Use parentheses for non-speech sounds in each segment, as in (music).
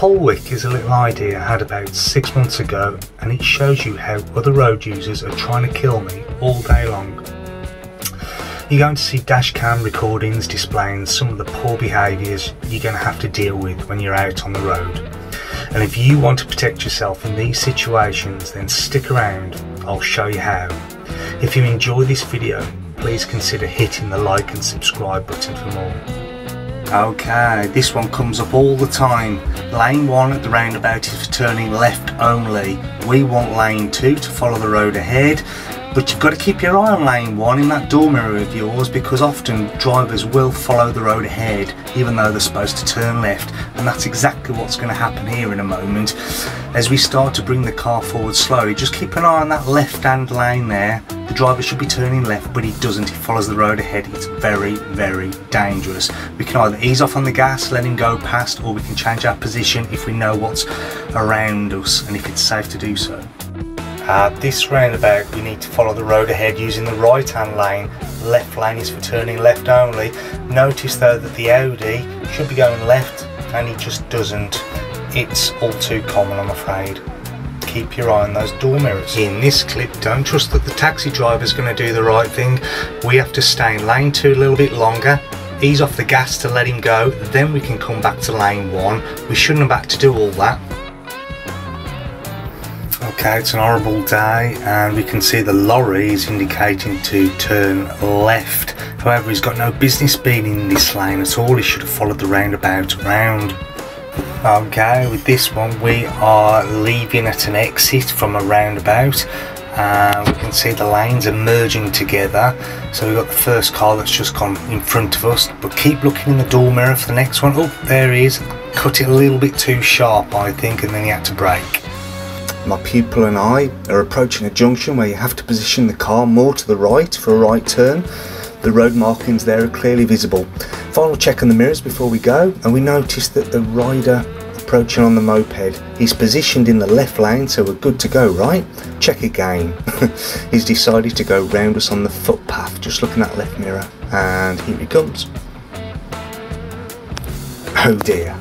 Paul Wick is a little idea I had about six months ago and it shows you how other road users are trying to kill me all day long. You're going to see dashcam recordings displaying some of the poor behaviours you're going to have to deal with when you're out on the road. And if you want to protect yourself in these situations then stick around, I'll show you how. If you enjoy this video, please consider hitting the like and subscribe button for more. Okay, this one comes up all the time. Lane 1 at the roundabout is for turning left only. We want lane 2 to follow the road ahead. But you've got to keep your eye on lane 1 in that door mirror of yours because often drivers will follow the road ahead even though they're supposed to turn left and that's exactly what's going to happen here in a moment. As we start to bring the car forward slowly, just keep an eye on that left hand lane there the driver should be turning left, but he doesn't. He follows the road ahead. It's very, very dangerous. We can either ease off on the gas, let him go past, or we can change our position if we know what's around us and if it's safe to do so. At this roundabout, we need to follow the road ahead using the right hand lane. Left lane is for turning left only. Notice though that the Audi should be going left and he just doesn't. It's all too common, I'm afraid keep your eye on those door mirrors. In this clip, don't trust that the taxi driver is going to do the right thing. We have to stay in lane 2 a little bit longer, ease off the gas to let him go, then we can come back to lane 1. We shouldn't have had to do all that. It's an horrible day and we can see the lorry is indicating to turn left. However, he's got no business being in this lane at all. He should have followed the roundabout round. Okay, with this one we are leaving at an exit from a roundabout. Uh, we can see the lanes are merging together. So we've got the first car that's just gone in front of us. But keep looking in the door mirror for the next one. Oh, there he is. Cut it a little bit too sharp, I think, and then he had to brake. My pupil and I are approaching a junction where you have to position the car more to the right for a right turn. The road markings there are clearly visible. Final check on the mirrors before we go and we notice that the rider approaching on the moped is positioned in the left lane so we're good to go right check again (laughs) he's decided to go round us on the footpath just looking at left mirror and here he comes oh dear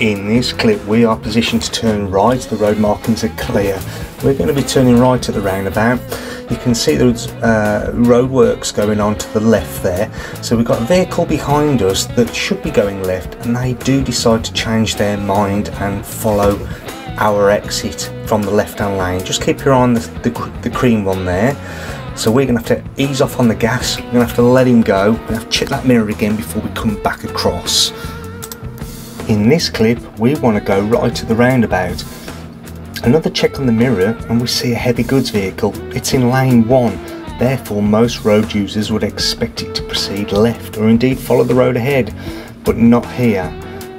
in this clip we are positioned to turn right the road markings are clear. We're going to be turning right at the roundabout. You can see there's uh, roadworks going on to the left there. So we've got a vehicle behind us that should be going left and they do decide to change their mind and follow our exit from the left hand lane. Just keep your eye on the, the, the cream one there. So we're going to have to ease off on the gas. We're going to have to let him go. We have to check that mirror again before we come back across in this clip we want to go right to the roundabout Another check on the mirror and we see a heavy goods vehicle. It's in lane 1, therefore most road users would expect it to proceed left or indeed follow the road ahead, but not here.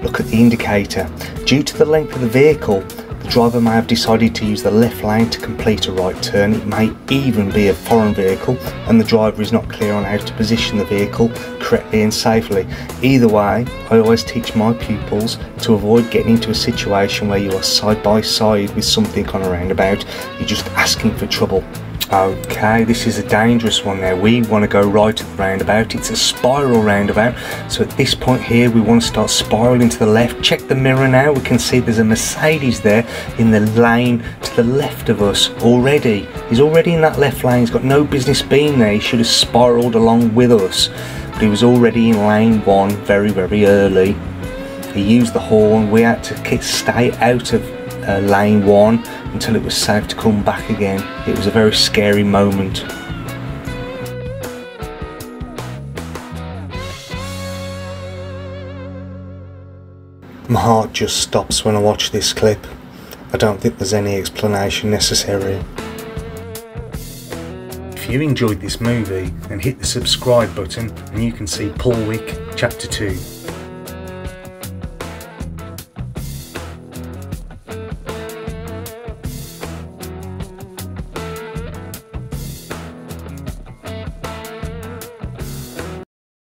Look at the indicator. Due to the length of the vehicle, the driver may have decided to use the left lane to complete a right turn. It may even be a foreign vehicle and the driver is not clear on how to position the vehicle correctly and safely. Either way, I always teach my pupils to avoid getting into a situation where you are side by side with something on a roundabout. You're just asking for trouble. Okay, this is a dangerous one there. We want to go right to the roundabout. It's a spiral roundabout. So at this point here, we want to start spiraling to the left. Check the mirror now. We can see there's a Mercedes there in the lane to the left of us already. He's already in that left lane. He's got no business being there. He should have spiraled along with us. But he was already in lane one very, very early. He used the horn. We had to stay out of uh, lane one until it was safe to come back again. It was a very scary moment. My heart just stops when I watch this clip. I don't think there's any explanation necessary. If you enjoyed this movie, then hit the subscribe button and you can see Paul Wick Chapter 2.